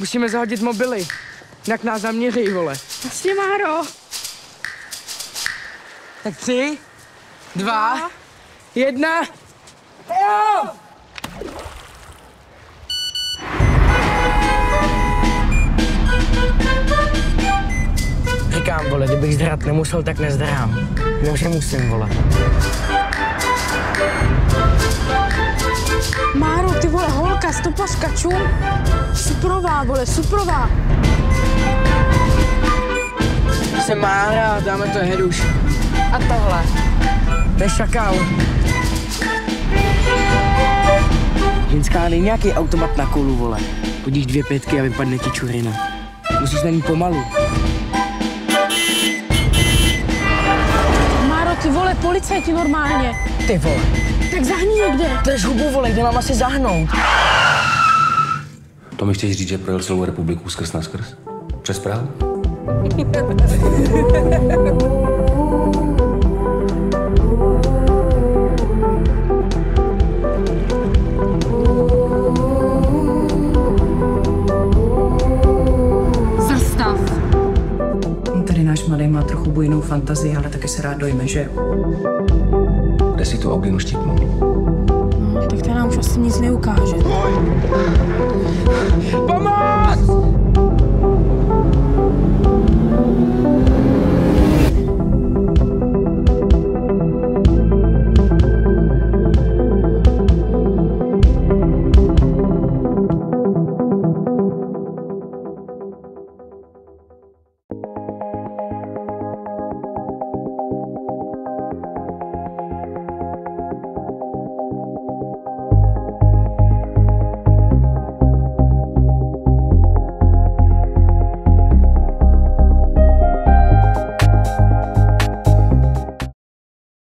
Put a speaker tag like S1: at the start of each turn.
S1: Musíme zahodit mobily. Jinak nás zaměří, vole.
S2: Jasně, Máro.
S1: Tak tři, dva, jedna. Jo! Říkám, vole, kdybych zdrat nemusel, tak nezdrám. Vím, že musím, vole.
S2: Máro, ty vole, holka, stopařka, čum. Suprová, vole, suprová.
S1: Jsem Mára, dáme to heduš. A tohle. To je šakal. Ženská není nějaký automat na kolu, vole. Podíš dvě pětky a vypadne ti čurina. Musíš na ní pomalu.
S2: Máro, ty vole, policajti normálně.
S1: Ty vole,
S2: Tak zahni někde.
S1: to je žhubu, vole, kde mám asi zahnout?
S3: To mi chceš říct, že projel celou republiku skrz na skrz? Přes Prahu?
S2: Zastav.
S4: Tady náš mladý má trochu bujnou fantazii, ale taky se rád dojme, že jo?
S3: Kde si tu Auginu štípnul?
S2: Tak ten nám už asi nic neukáže.
S1: Pomoc!